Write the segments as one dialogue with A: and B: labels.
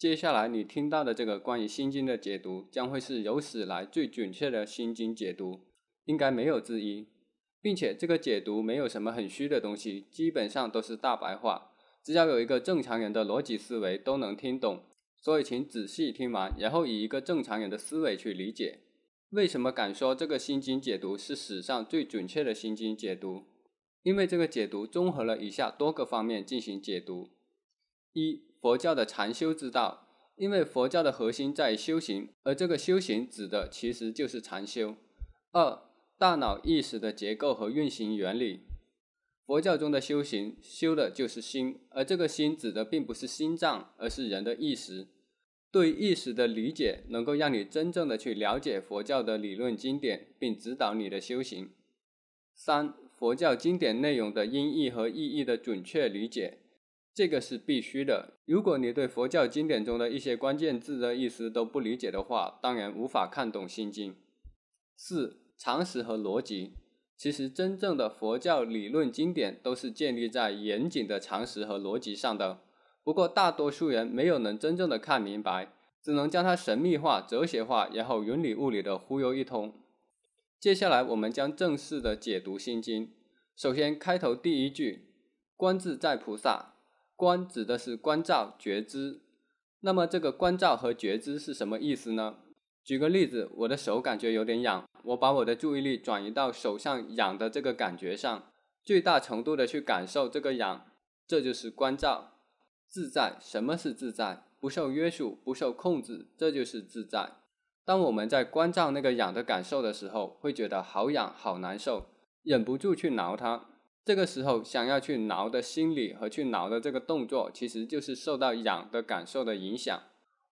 A: 接下来你听到的这个关于心经的解读，将会是有史来最准确的心经解读，应该没有之一，并且这个解读没有什么很虚的东西，基本上都是大白话，只要有一个正常人的逻辑思维都能听懂。所以请仔细听完，然后以一个正常人的思维去理解。为什么敢说这个心经解读是史上最准确的心经解读？因为这个解读综合了以下多个方面进行解读：一、佛教的禅修之道，因为佛教的核心在修行，而这个修行指的其实就是禅修。二、大脑意识的结构和运行原理，佛教中的修行修的就是心，而这个心指的并不是心脏，而是人的意识。对意识的理解，能够让你真正的去了解佛教的理论经典，并指导你的修行。三。佛教经典内容的音译和意义的准确理解，这个是必须的。如果你对佛教经典中的一些关键字的意思都不理解的话，当然无法看懂心经。四、常识和逻辑。其实，真正的佛教理论经典都是建立在严谨的常识和逻辑上的。不过，大多数人没有能真正的看明白，只能将它神秘化、哲学化，然后云里雾里的忽悠一通。接下来，我们将正式的解读心经。首先，开头第一句“观自在菩萨”，观指的是关照、觉知。那么，这个关照和觉知是什么意思呢？举个例子，我的手感觉有点痒，我把我的注意力转移到手上痒的这个感觉上，最大程度的去感受这个痒，这就是关照。自在，什么是自在？不受约束，不受控制，这就是自在。当我们在关照那个痒的感受的时候，会觉得好痒、好难受，忍不住去挠它。这个时候想要去挠的心理和去挠的这个动作，其实就是受到痒的感受的影响。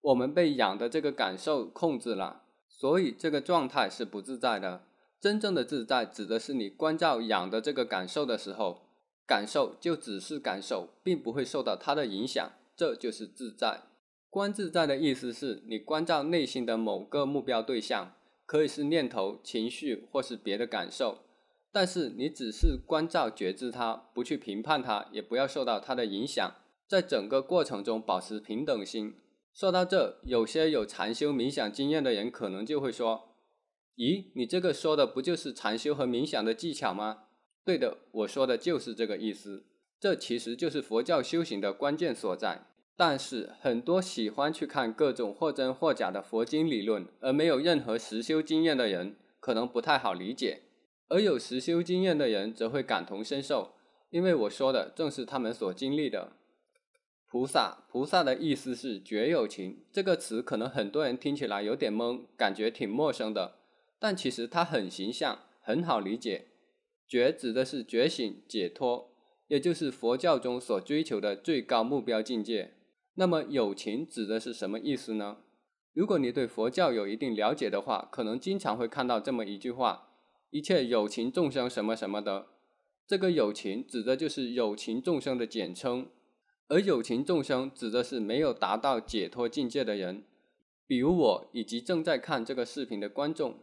A: 我们被痒的这个感受控制了，所以这个状态是不自在的。真正的自在，指的是你关照痒的这个感受的时候，感受就只是感受，并不会受到它的影响，这就是自在。观自在的意思是你关照内心的某个目标对象，可以是念头、情绪或是别的感受，但是你只是关照觉知它，不去评判它，也不要受到它的影响，在整个过程中保持平等心。说到这，有些有禅修冥想经验的人可能就会说：“咦，你这个说的不就是禅修和冥想的技巧吗？”对的，我说的就是这个意思。这其实就是佛教修行的关键所在。但是很多喜欢去看各种或真或假的佛经理论，而没有任何实修经验的人，可能不太好理解；而有实修经验的人则会感同身受，因为我说的正是他们所经历的。菩萨，菩萨的意思是觉有情，这个词可能很多人听起来有点懵，感觉挺陌生的，但其实它很形象，很好理解。觉指的是觉醒、解脱，也就是佛教中所追求的最高目标境界。那么有情指的是什么意思呢？如果你对佛教有一定了解的话，可能经常会看到这么一句话：“一切有情众生什么什么的。”这个有情指的就是有情众生的简称，而有情众生指的是没有达到解脱境界的人，比如我以及正在看这个视频的观众。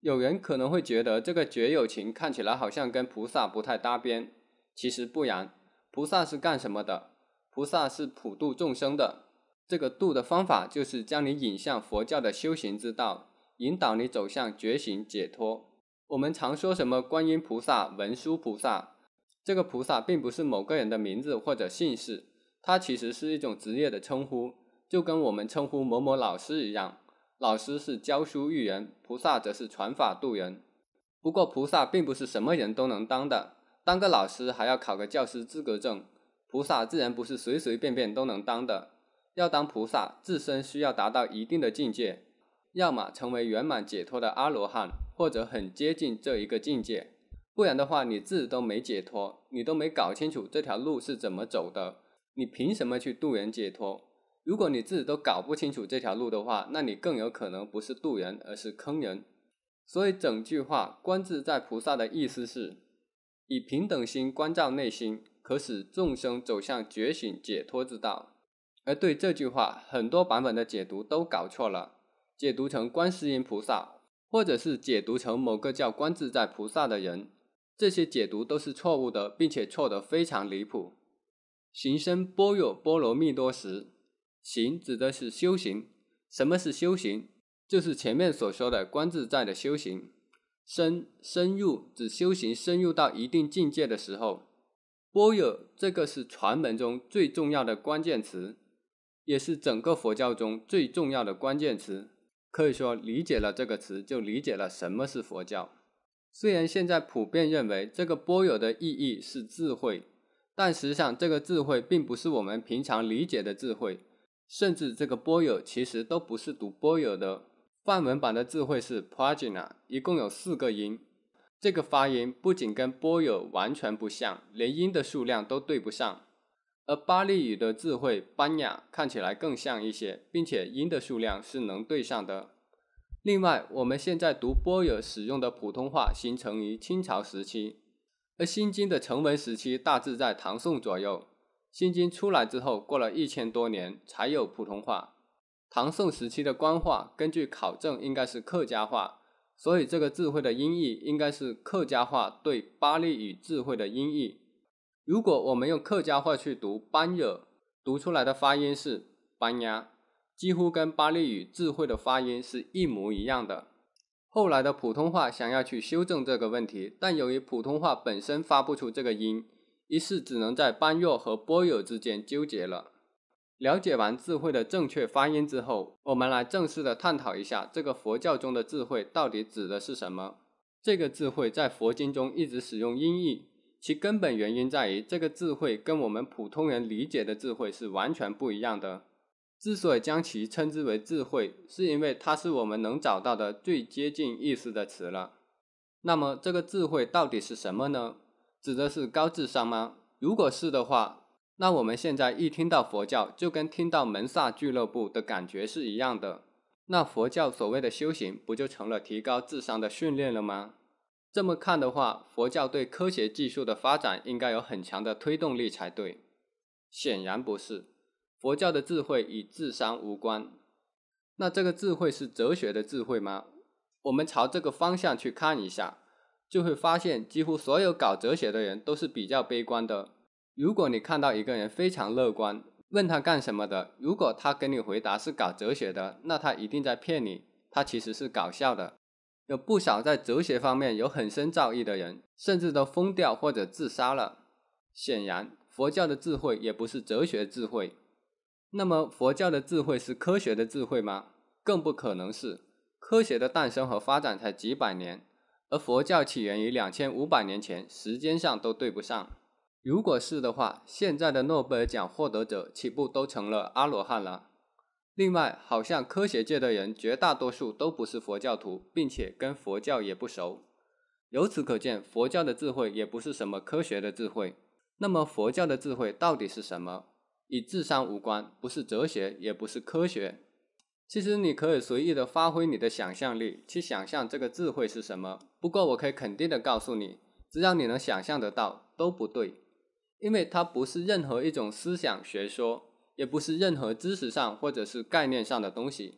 A: 有人可能会觉得这个觉有情看起来好像跟菩萨不太搭边，其实不然，菩萨是干什么的？菩萨是普度众生的，这个度的方法就是将你引向佛教的修行之道，引导你走向觉醒解脱。我们常说什么观音菩萨、文殊菩萨，这个菩萨并不是某个人的名字或者姓氏，它其实是一种职业的称呼，就跟我们称呼某某老师一样。老师是教书育人，菩萨则是传法度人。不过菩萨并不是什么人都能当的，当个老师还要考个教师资格证。菩萨自然不是随随便便都能当的，要当菩萨，自身需要达到一定的境界，要么成为圆满解脱的阿罗汉，或者很接近这一个境界，不然的话，你自己都没解脱，你都没搞清楚这条路是怎么走的，你凭什么去渡人解脱？如果你自己都搞不清楚这条路的话，那你更有可能不是渡人，而是坑人。所以整句话“观自在菩萨”的意思是，以平等心关照内心。可使众生走向觉醒解脱之道，而对这句话，很多版本的解读都搞错了，解读成观世音菩萨，或者是解读成某个叫观自在菩萨的人，这些解读都是错误的，并且错得非常离谱。行深般若波罗蜜多时，行指的是修行。什么是修行？就是前面所说的观自在的修行。深深入指修行深入到一定境界的时候。般若这个是传门中最重要的关键词，也是整个佛教中最重要的关键词。可以说，理解了这个词，就理解了什么是佛教。虽然现在普遍认为这个般若的意义是智慧，但实际上这个智慧并不是我们平常理解的智慧，甚至这个波有其实都不是读般若的。梵文版的智慧是 prajna，一共有四个音。这个发音不仅跟波有完全不像，连音的数量都对不上。而巴利语的智慧班雅看起来更像一些，并且音的数量是能对上的。另外，我们现在读波尔使用的普通话形成于清朝时期，而心经的成文时期大致在唐宋左右。心经出来之后，过了一千多年才有普通话。唐宋时期的官话，根据考证应该是客家话。所以，这个智慧的音译应该是客家话对巴利语智慧的音译。如果我们用客家话去读“般若”，读出来的发音是“班呀”，几乎跟巴利语智慧的发音是一模一样的。后来的普通话想要去修正这个问题，但由于普通话本身发不出这个音，于是只能在“般若”和“般若”之间纠结了。了解完智慧的正确发音之后，我们来正式的探讨一下这个佛教中的智慧到底指的是什么。这个智慧在佛经中一直使用音译，其根本原因在于这个智慧跟我们普通人理解的智慧是完全不一样的。之所以将其称之为智慧，是因为它是我们能找到的最接近意思的词了。那么这个智慧到底是什么呢？指的是高智商吗？如果是的话，那我们现在一听到佛教，就跟听到门萨俱乐部的感觉是一样的。那佛教所谓的修行，不就成了提高智商的训练了吗？这么看的话，佛教对科学技术的发展应该有很强的推动力才对。显然不是，佛教的智慧与智商无关。那这个智慧是哲学的智慧吗？我们朝这个方向去看一下，就会发现，几乎所有搞哲学的人都是比较悲观的。如果你看到一个人非常乐观，问他干什么的，如果他跟你回答是搞哲学的，那他一定在骗你，他其实是搞笑的。有不少在哲学方面有很深造诣的人，甚至都疯掉或者自杀了。显然，佛教的智慧也不是哲学智慧。那么，佛教的智慧是科学的智慧吗？更不可能是。科学的诞生和发展才几百年，而佛教起源于两千五百年前，时间上都对不上。如果是的话，现在的诺贝尔奖获得者岂不都成了阿罗汉了？另外，好像科学界的人绝大多数都不是佛教徒，并且跟佛教也不熟。由此可见，佛教的智慧也不是什么科学的智慧。那么，佛教的智慧到底是什么？与智商无关，不是哲学，也不是科学。其实，你可以随意的发挥你的想象力，去想象这个智慧是什么。不过，我可以肯定的告诉你，只要你能想象得到，都不对。因为它不是任何一种思想学说，也不是任何知识上或者是概念上的东西。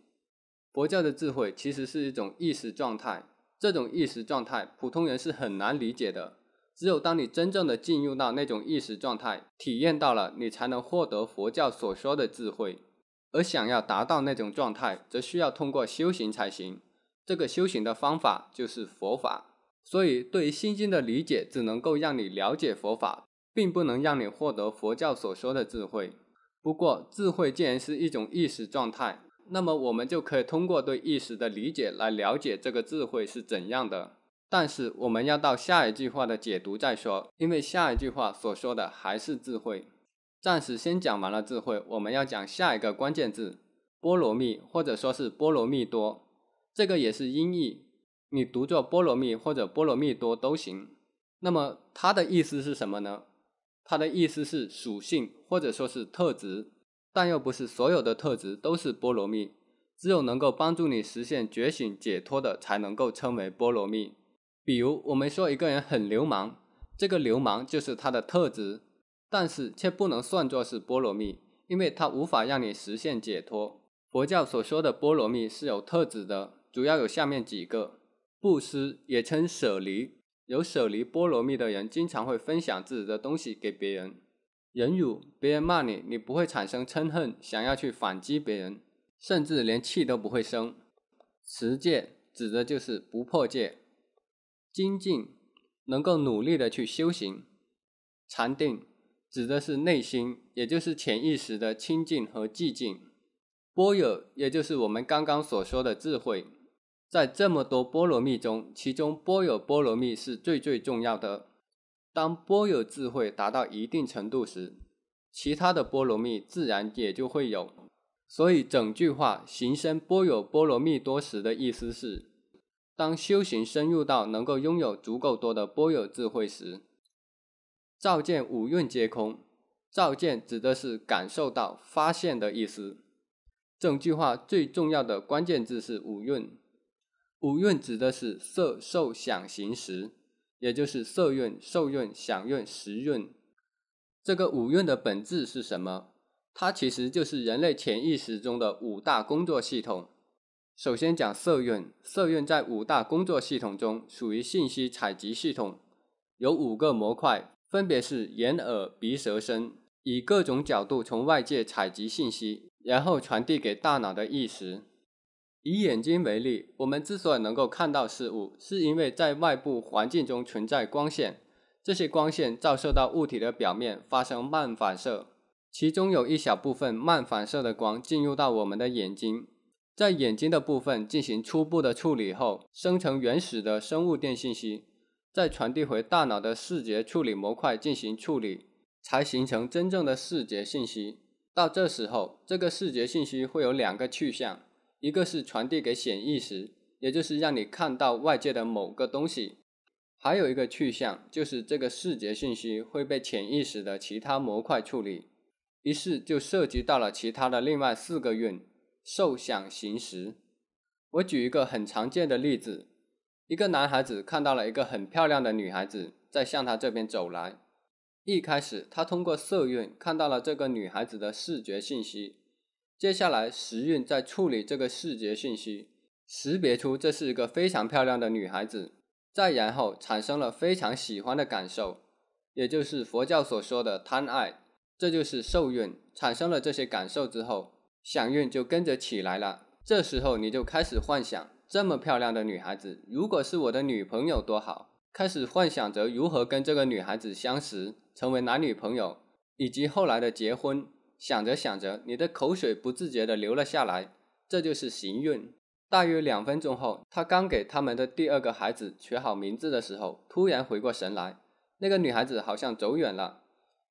A: 佛教的智慧其实是一种意识状态，这种意识状态普通人是很难理解的。只有当你真正的进入到那种意识状态，体验到了，你才能获得佛教所说的智慧。而想要达到那种状态，则需要通过修行才行。这个修行的方法就是佛法。所以，对于心经的理解，只能够让你了解佛法。并不能让你获得佛教所说的智慧。不过，智慧既然是一种意识状态，那么我们就可以通过对意识的理解来了解这个智慧是怎样的。但是，我们要到下一句话的解读再说，因为下一句话所说的还是智慧。暂时先讲完了智慧，我们要讲下一个关键字——波罗蜜，或者说是波罗蜜多。这个也是音译，你读作波罗蜜或者波罗蜜多都行。那么它的意思是什么呢？它的意思是属性或者说是特质，但又不是所有的特质都是波罗蜜。只有能够帮助你实现觉醒解脱的，才能够称为波罗蜜。比如，我们说一个人很流氓，这个流氓就是他的特质，但是却不能算作是波罗蜜，因为它无法让你实现解脱。佛教所说的波罗蜜是有特质的，主要有下面几个：布施，也称舍离。有舍离波罗蜜的人，经常会分享自己的东西给别人。忍辱，别人骂你，你不会产生嗔恨，想要去反击别人，甚至连气都不会生。持戒指的就是不破戒，精进能够努力的去修行，禅定指的是内心，也就是潜意识的清净和寂静。般若也就是我们刚刚所说的智慧，在这么多波罗蜜中，其中般若波罗蜜是最最重要的。当般若智慧达到一定程度时，其他的波罗蜜自然也就会有。所以整句话“行深般若波罗蜜多时”的意思是，当修行深入到能够拥有足够多的般若智慧时，照见五蕴皆空。照见指的是感受到、发现的意思。整句话最重要的关键字是五蕴。五蕴指的是色、受、想、行、识。也就是色蕴、受蕴、想蕴、识蕴，这个五蕴的本质是什么？它其实就是人类潜意识中的五大工作系统。首先讲色蕴，色蕴在五大工作系统中属于信息采集系统，有五个模块，分别是眼、耳、鼻、舌、身，以各种角度从外界采集信息，然后传递给大脑的意识。以眼睛为例，我们之所以能够看到事物，是因为在外部环境中存在光线，这些光线照射到物体的表面，发生漫反射，其中有一小部分漫反射的光进入到我们的眼睛，在眼睛的部分进行初步的处理后，生成原始的生物电信息，再传递回大脑的视觉处理模块进行处理，才形成真正的视觉信息。到这时候，这个视觉信息会有两个去向。一个是传递给显意识，也就是让你看到外界的某个东西；还有一个去向，就是这个视觉信息会被潜意识的其他模块处理，于是就涉及到了其他的另外四个运：受、想、行、识。我举一个很常见的例子：一个男孩子看到了一个很漂亮的女孩子在向他这边走来，一开始他通过色运看到了这个女孩子的视觉信息。接下来，时运在处理这个视觉信息，识别出这是一个非常漂亮的女孩子，再然后产生了非常喜欢的感受，也就是佛教所说的贪爱，这就是受运。产生了这些感受之后，想运就跟着起来了。这时候你就开始幻想，这么漂亮的女孩子，如果是我的女朋友多好，开始幻想着如何跟这个女孩子相识，成为男女朋友，以及后来的结婚。想着想着，你的口水不自觉地流了下来，这就是行运。大约两分钟后，他刚给他们的第二个孩子取好名字的时候，突然回过神来，那个女孩子好像走远了，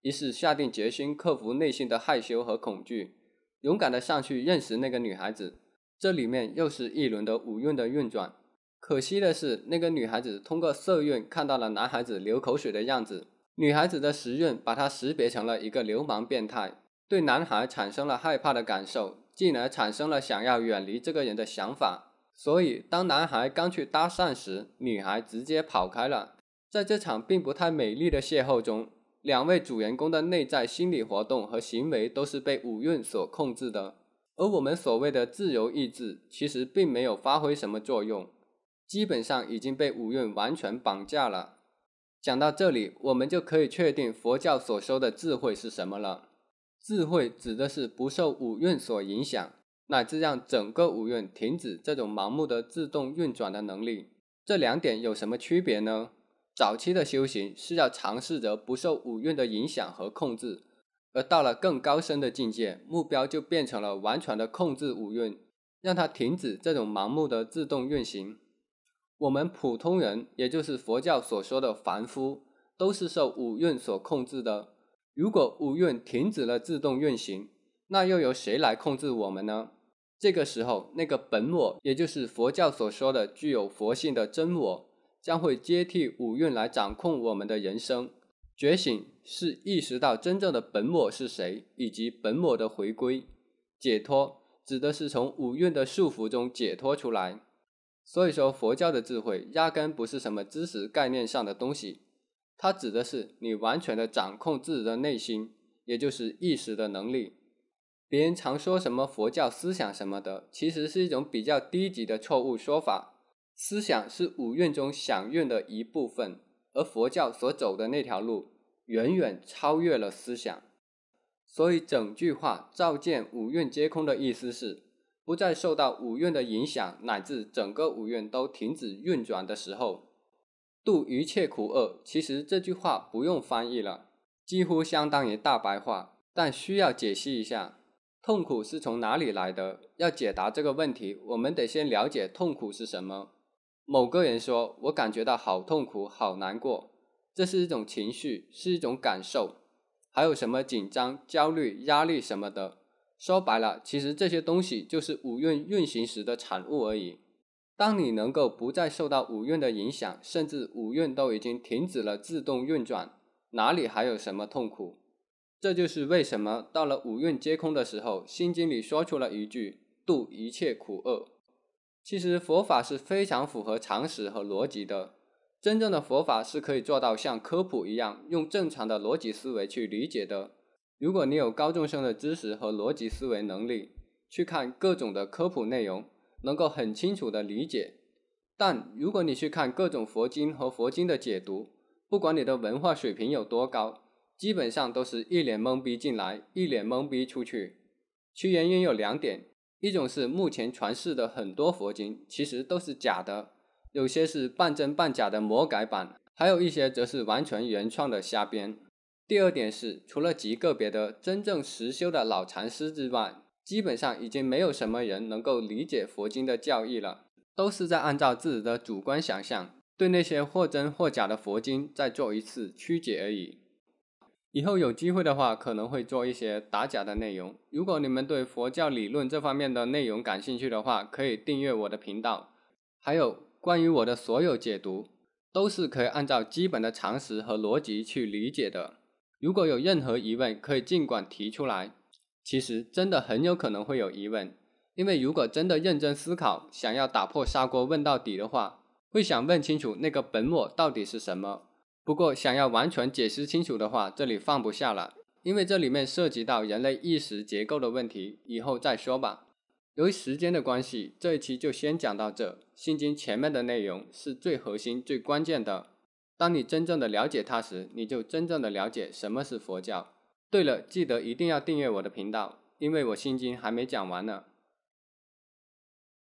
A: 于是下定决心克服内心的害羞和恐惧，勇敢地上去认识那个女孩子。这里面又是一轮的五运的运转。可惜的是，那个女孩子通过色运看到了男孩子流口水的样子，女孩子的时运把她识别成了一个流氓变态。对男孩产生了害怕的感受，进而产生了想要远离这个人的想法。所以，当男孩刚去搭讪时，女孩直接跑开了。在这场并不太美丽的邂逅中，两位主人公的内在心理活动和行为都是被五蕴所控制的，而我们所谓的自由意志其实并没有发挥什么作用，基本上已经被五蕴完全绑架了。讲到这里，我们就可以确定佛教所说的智慧是什么了。智慧指的是不受五蕴所影响，乃至让整个五蕴停止这种盲目的自动运转的能力。这两点有什么区别呢？早期的修行是要尝试着不受五蕴的影响和控制，而到了更高深的境界，目标就变成了完全的控制五蕴，让它停止这种盲目的自动运行。我们普通人，也就是佛教所说的凡夫，都是受五蕴所控制的。如果五蕴停止了自动运行，那又由谁来控制我们呢？这个时候，那个本我，也就是佛教所说的具有佛性的真我，将会接替五蕴来掌控我们的人生。觉醒是意识到真正的本我是谁，以及本我的回归。解脱指的是从五蕴的束缚中解脱出来。所以说，佛教的智慧压根不是什么知识概念上的东西。它指的是你完全的掌控自己的内心，也就是意识的能力。别人常说什么佛教思想什么的，其实是一种比较低级的错误说法。思想是五蕴中想蕴的一部分，而佛教所走的那条路远远超越了思想。所以整句话照见五蕴皆空的意思是，不再受到五蕴的影响，乃至整个五蕴都停止运转的时候，度一切苦厄。其实这句话不用翻译了，几乎相当于大白话，但需要解析一下。痛苦是从哪里来的？要解答这个问题，我们得先了解痛苦是什么。某个人说：“我感觉到好痛苦，好难过。”这是一种情绪，是一种感受。还有什么紧张、焦虑、压力什么的？说白了，其实这些东西就是五蕴运行时的产物而已。当你能够不再受到五蕴的影响，甚至五蕴都已经停止了自动运转，哪里还有什么痛苦？这就是为什么到了五蕴皆空的时候，《心经》里说出了一句“度一切苦厄”。其实佛法是非常符合常识和逻辑的。真正的佛法是可以做到像科普一样，用正常的逻辑思维去理解的。如果你有高中生的知识和逻辑思维能力，去看各种的科普内容，能够很清楚的理解。但如果你去看各种佛经和佛经的解读，不管你的文化水平有多高，基本上都是一脸懵逼进来，一脸懵逼出去。其原因有两点：一种是目前传世的很多佛经其实都是假的，有些是半真半假的魔改版，还有一些则是完全原创的瞎编。第二点是，除了极个别的真正实修的老禅师之外，基本上已经没有什么人能够理解佛经的教义了，都是在按照自己的主观想象，对那些或真或假的佛经再做一次曲解而已。以后有机会的话，可能会做一些打假的内容。如果你们对佛教理论这方面的内容感兴趣的话，可以订阅我的频道。还有关于我的所有解读，都是可以按照基本的常识和逻辑去理解的。如果有任何疑问，可以尽管提出来。其实真的很有可能会有疑问，因为如果真的认真思考，想要打破砂锅问到底的话，会想问清楚那个本我到底是什么。不过，想要完全解释清楚的话，这里放不下了，因为这里面涉及到人类意识结构的问题，以后再说吧。由于时间的关系，这一期就先讲到这。心经前面的内容是最核心、最关键的。当你真正的了解它时，你就真正的了解什么是佛教。对了，记得一定要订阅我的频道，因为我新经还没讲完呢。